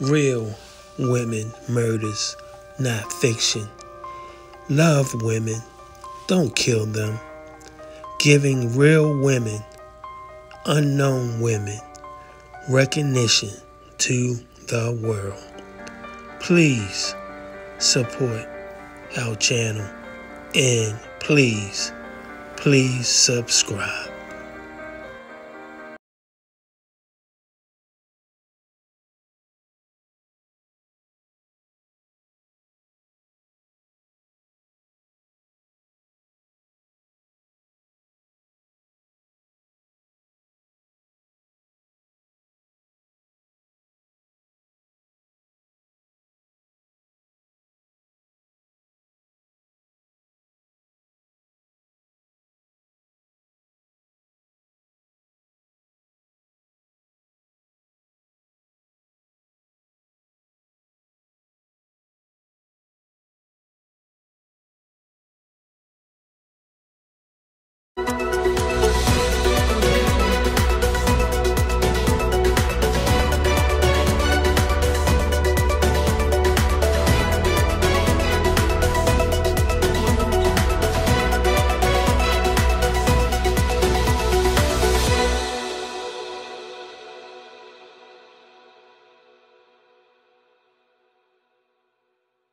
Real women murders, not fiction. Love women, don't kill them. Giving real women, unknown women, recognition to the world. Please support our channel and please, please subscribe.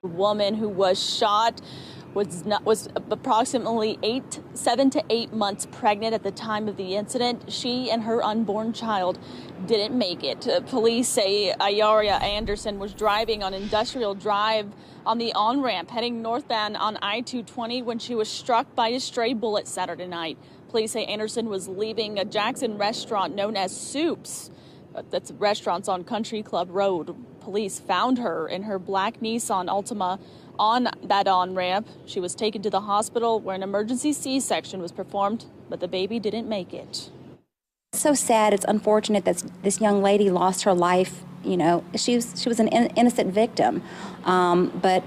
Woman who was shot was not, was approximately eight, seven to eight months pregnant at the time of the incident. She and her unborn child didn't make it. Uh, police say Ayairia Anderson was driving on Industrial Drive on the on ramp heading northbound on I 220 when she was struck by a stray bullet Saturday night. Police say Anderson was leaving a Jackson restaurant known as Soups. Uh, that's restaurants on Country Club Road. Police found her in her black Nissan Altima on that on ramp. She was taken to the hospital where an emergency C section was performed, but the baby didn't make it. It's so sad. It's unfortunate that this young lady lost her life. You know, she was, she was an in, innocent victim. Um, but,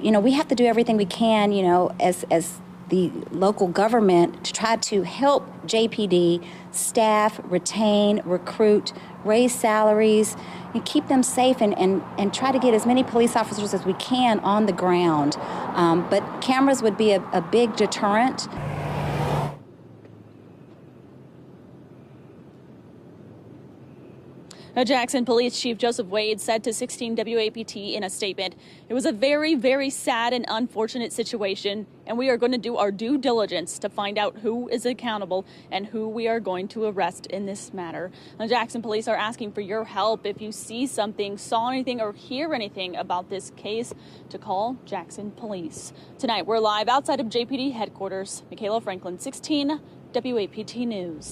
you know, we have to do everything we can, you know, as, as the local government to try to help JPD staff, retain, recruit, raise salaries, and keep them safe and, and, and try to get as many police officers as we can on the ground. Um, but cameras would be a, a big deterrent. Jackson Police Chief Joseph Wade said to 16 WAPT in a statement, It was a very, very sad and unfortunate situation, and we are going to do our due diligence to find out who is accountable and who we are going to arrest in this matter. Now, Jackson Police are asking for your help if you see something, saw anything, or hear anything about this case to call Jackson Police. Tonight, we're live outside of JPD headquarters. Michaela Franklin, 16 WAPT News.